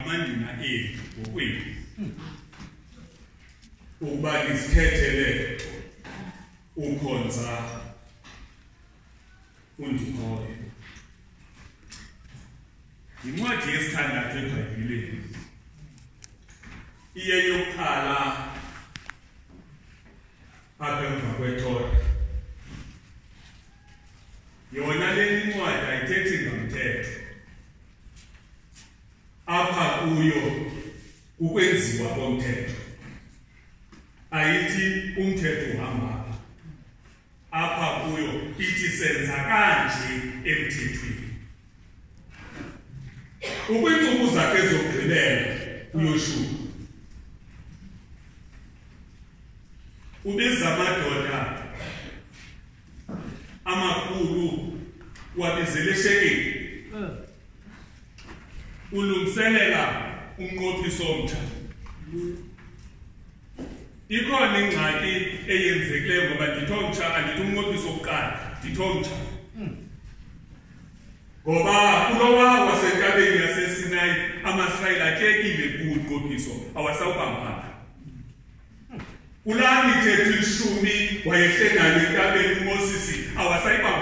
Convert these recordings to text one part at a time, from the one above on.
amanina ethu ngokwethu ukuba nisikhethele ukhonza. Undikhoyo yincwadi yesithandathu ebhayibhileni. Iye yokuqala apha emva kwethora komthetho ayithi umthetho uhamba apha. Kuyo ithi senza kanje emthethweni. Ukwiintsuku zakhe zokugqibela uyoshua ubiza amadoda amakhulu wabizele eshekeni ulungiselela umnqophiso omtsha. ikhona ingxaki eyenzekileyo ngoba nditho mtsha andithi umnqobiso kuqala nditho mtsha hmm. ngoba kulowa wasentabeni yasesinayi amasirayeli atyekile kuwunqobiso awasawubambanga. Hmm. Ulaa mithetho ishumi wayehle nayo entabeni umosisi awasayibamba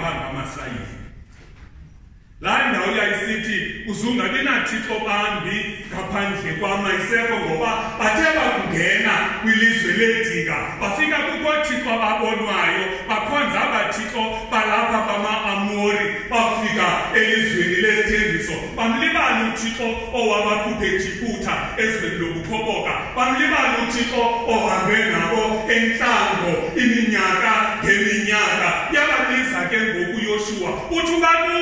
ndawo yayisithi uzungabi nathixo bambi ngaphandle kwam ayisekho ngoba bathe bakungena kwilizwe ledika bafika kukho thixo ababonwayo bakhonza abathixo balapha bama-amori bafika elizweni lesithembiso bamlibala uthixo owabakhupha ejiputha ezweni lobukhoboka bamlibala uthixo ohambe nabo entlango iminyaka ngeminyaka. Yababiza ke ngoku yoshuwa uthi ukukhonza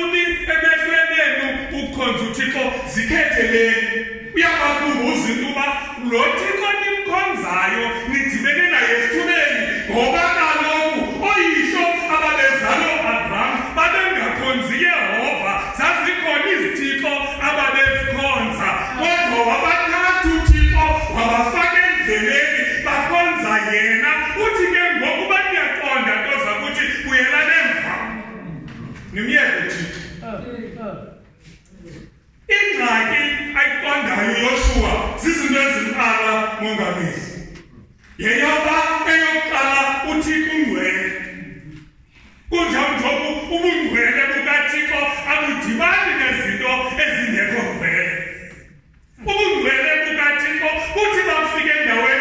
uthixo zikhetheleni. Uyabakhumbuza into uba lo thixo nimkhonzayo nidibene naye esithubeni ngoba kaloku oyihlo ababezalo abraham babengakhonzi yehova. Zazikhona izithixo ababezikhonza. Kodwa wabathatha uthixo wabafaka endleleni bakhonza yena. Uthi ke ngokuba ndiyaqonda nto zakuthi buyelane emva. Nimyeke uthixo. Ingxaki ayiqondayo yoshuwa zizinto ezimqala mongameli. Yeyoba eyokuqala uthixo ungcwele kunjawunjoku ubungcwele bukathixo abudibani nezinto ezingekho ngcwele ubungcwele bukathixo uthi bafike endaweni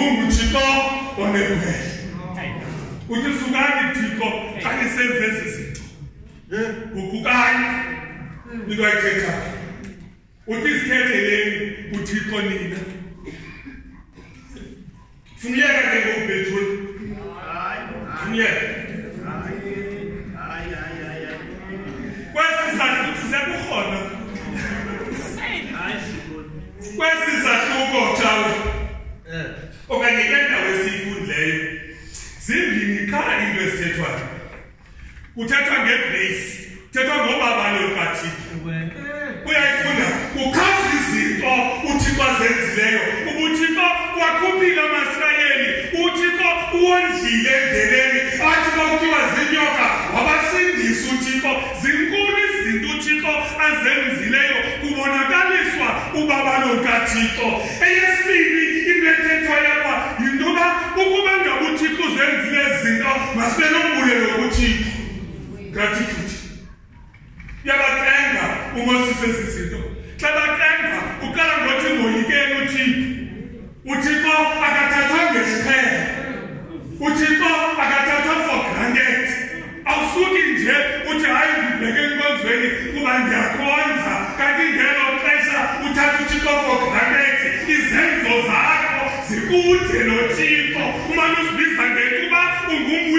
ngoba unguthixo onegwele uthi sukani thixo xa nisenze ezi zinto gugukani into ayithethayo uthi zikhetheleni uthixo nina. Funiyeka ke ngokubethula funiyeka kwesi sahluko sisekurhona kwesi sahluko thawe okanye ke ndawo esiyifundileyo zimbini qha into ezithethwayo. Kuthethwa ngegrace kuthethwa ngobabalo lukathixo uyayifunda? Ukhapha izinto uthixo azenzileyo. Ubuthixo wakhuphile amasirayeli. Uthixo uwondlile endleleni. Athi kwakuthiwa zinyoka wabasindisa uthixo. Zinkulu izinto uthixo azenzileyo. Kubonakaliswa ubabalo lukathixo eyesibini into ethethwayo apha yintoba ukuba ngabe uthixo uzenzile ezi zinto masibe nombulelo kuthixo gratitude. Uyabathenga umosisi ezi zinto xa bathenga uqala ngothi ngoyikeni uthixo uthixo akathathwa ngesiqhelo. Uthixo akathathwa for granted. Awusuki nje uthi hayi ndibheke enkonzweni kuba ndiyakhonza. Kanti ngelo xesha uthatha uthixo for granted. Izenzo zakho zikulu kude nothixo. Umane uzibiza ngekuba ungumwisile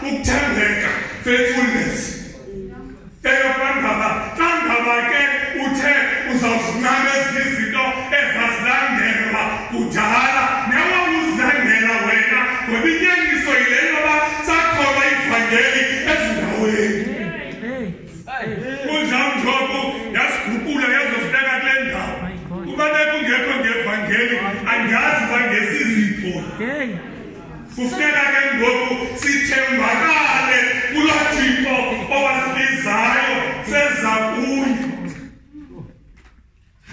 who faithfulness. Kufuneka ke ngoku sithembakale kulo thixo owasibizayo seza kuyo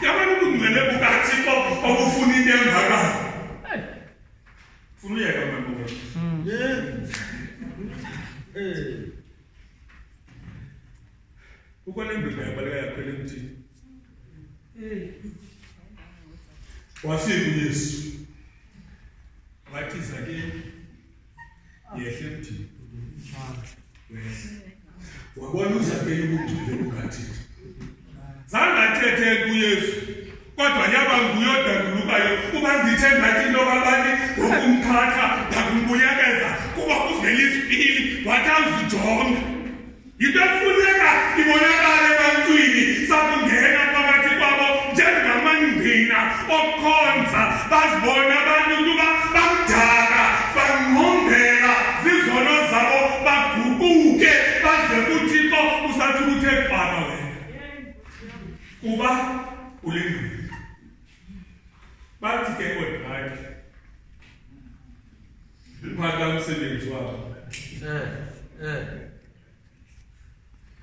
yabona ubungcwele bukathixo obufuna into embakalo funa uyeka mantoka kukho le ndoda yabaleka yakhwela emthini? Wafika uyesu. Wathi zakeni yehle wabona uzakeni ubungcwele bukathixo zangathethe kuyesu kodwa yaba nguyodandulukayo kuba ndithe ndathi into kabani ngokumkhatha ndakumbuyekeza kuba kuvela isipili wathi awuzijonga yinto efuneka ibonakale ebantwini. Sakungena phakathi kwabo njengamangqina okhonza. Bazibona abantu ukuba kuba ulingqina bathi ke odraki phaka umsebenzi wabo.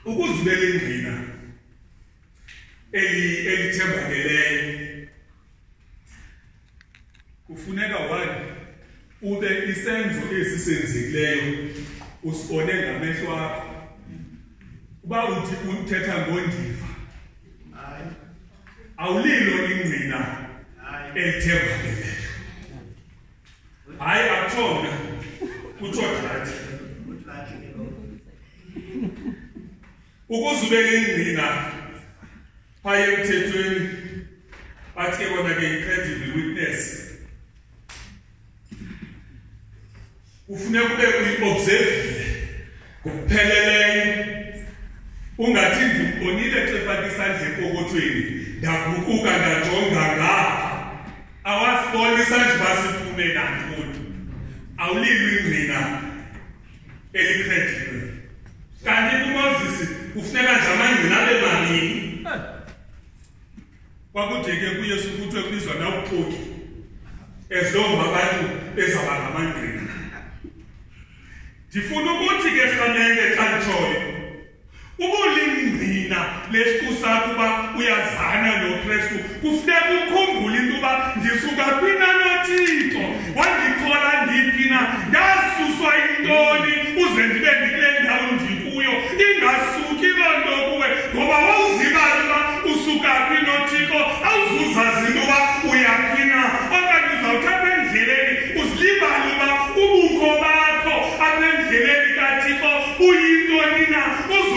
Ukuzibela ingqina eli elithembakeleyo kufuneka wani ube isenzo esi senzekileyo usibone ngamehlo akho. Uba uthi uthetha ngondiva awulilo ingqina elithembakeleyo hayi akutshona kutsho drathi ukuzubela ingqina phaya emthethweni bathi ke bona ke incredible witness. Kufuneka ube uyi-observile ngokupheleleyo. Ungathi ndimbonile xa efaka isandla empokothweni ndaguquka ndajonga ngapha. Awasibona isandla uba siphume nantoni awulilo ingqina elikredible kanti kumozisi kufuneka nje amangqina abe mabini kwakude ke kuyesu kuthiwe kubizwa nawuxoki ezilongo abantu bezaba ngamangqina ndifuna ukuthi ke rhaneke xa nditshoyo ubulingqina lesikusa kuba uyazana nokristu kufuneka ukhumbule into yoba ndisuka kwina nothixo. Wandikhola ndiphi na? Ndasuswa yintoni? Uze ndibe ndikule ndawo ndikuyo. Ingasuki loo nto kuwe ngoba wawuzibala uba usuka phi nothixo. Awuzuzazi into uba uyaphi na. Okanye uzawuthatha endleleni uzilibale uba ubukho bakho apha endleleni kathixo buyintoni na?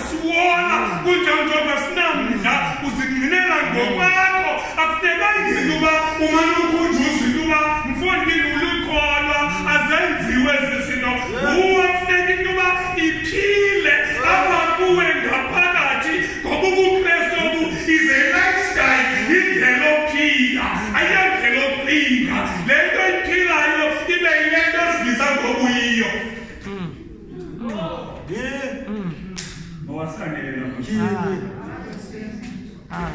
uyasiwona kunjonjobe sinamdla uzingqinela ngokwakho. Akufunekangeli uba umane ukhunje uzinto uba mfondini menina, não quis. Ah. ah. ah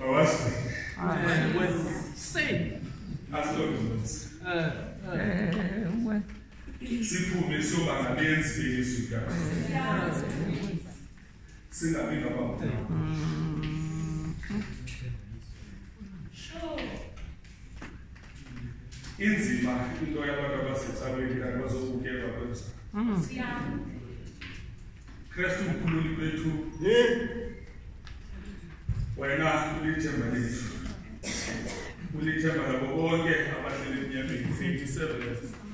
é, gosto. Ah, sei. As duas. É, é. é, ué. Se começou a cadeia, se isso, cara. Você tá vendo tá hum. ah, a volta? inzima into yabantu abasitsalweni kanti bazobukela kwenza kristu mkhululi kwethu. Wena ulithemba lethu ulithemba labo bonke abahleli emnyameni. 87